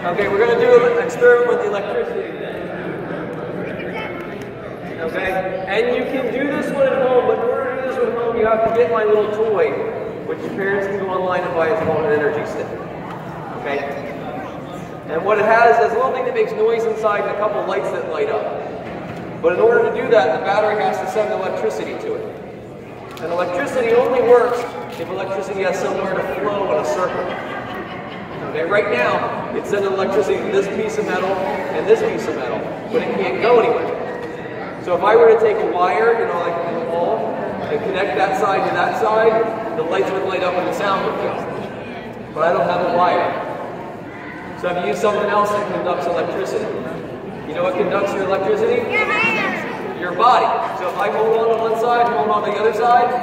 Okay, we're going to do an experiment with electricity Okay? And you can do this one at home, but in order to do this one at home, you have to get my little toy, which your parents can go online and buy. It's called an energy stick. Okay? And what it has is a little thing that makes noise inside and a couple lights that light up. But in order to do that, the battery has to send electricity to it. And electricity only works if electricity has somewhere to flow in a circle. Okay, right now, it's sending electricity to this piece of metal and this piece of metal, but it can't go anywhere. So if I were to take a wire, you know, like the wall, and connect that side to that side, the lights would light up and the sound would go. But I don't have a wire. So I've used something else that conducts electricity. You know what conducts your electricity? Your hands. Your body. So if I hold on to one side, hold on to the other side,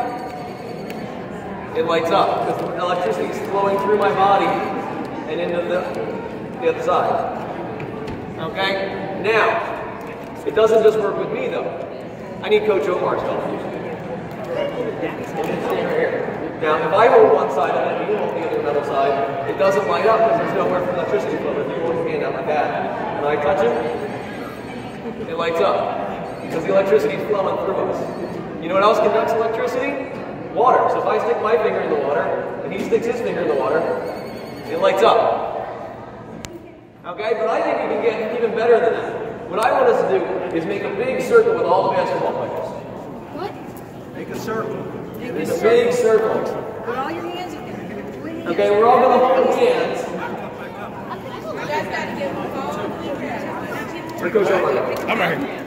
it lights up because the electricity is flowing through my body and into the, the other side. Okay? Now, it doesn't just work with me though. I need Coach Omar's help. Now, if I hold one side of it and you hold the other metal side, it doesn't light up because there's nowhere for electricity to flow. If you hold your hand out like that, and I touch it, it lights up because the electricity is flowing through us. You know what else conducts electricity? Water. So if I stick my finger in the water and he sticks his finger in the water, lights up. Okay, but I think we can get even better than that. What I want us to do is make a big circle with all the basketball players. What? Make a circle. Make a big circle. Put all your hands in there. Hands Okay, we're all going to hold hands. You guys got to get them all. Where Coach Omar? I'm right here.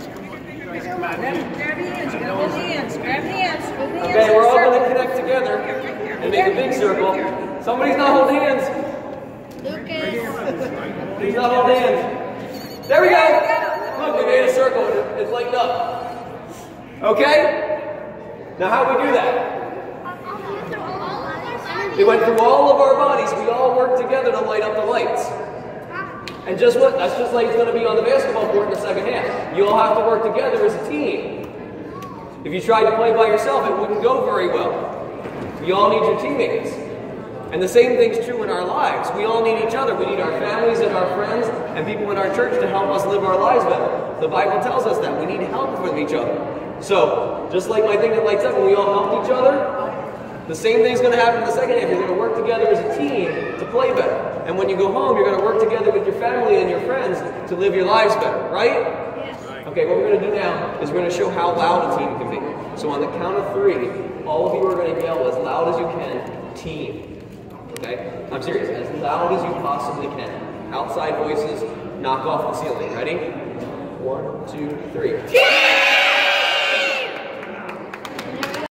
Grab grab hands, grab both hands, grab hands, hands. Okay, we're all going to connect together and make a big circle. Somebody's not holding hands. Lucas. Please not hold hands. There we go. Look, we made a circle. It's lighted up. Okay? Now how do we do that? It went through all of our bodies. We all work together to light up the lights. And just what? That's just like it's going to be on the basketball court in the second half. You all have to work together as a team. If you tried to play by yourself, it wouldn't go very well. You all need your teammates. And the same thing's true in our lives. We all need each other. We need our families and our friends and people in our church to help us live our lives better. The Bible tells us that. We need help with each other. So, just like my thing that lights up, when we all help each other, the same thing's going to happen in the second half. You're going to work together as a team to play better. And when you go home, you're going to work together with your family and your friends to live your lives better, right? Yes. Okay, what we're going to do now is we're going to show how loud a team can be. So on the count of three, all of you are going to yell as loud as you can, team. I'm serious, as loud as you possibly can. Outside voices, knock off the ceiling. Ready? One, two, three.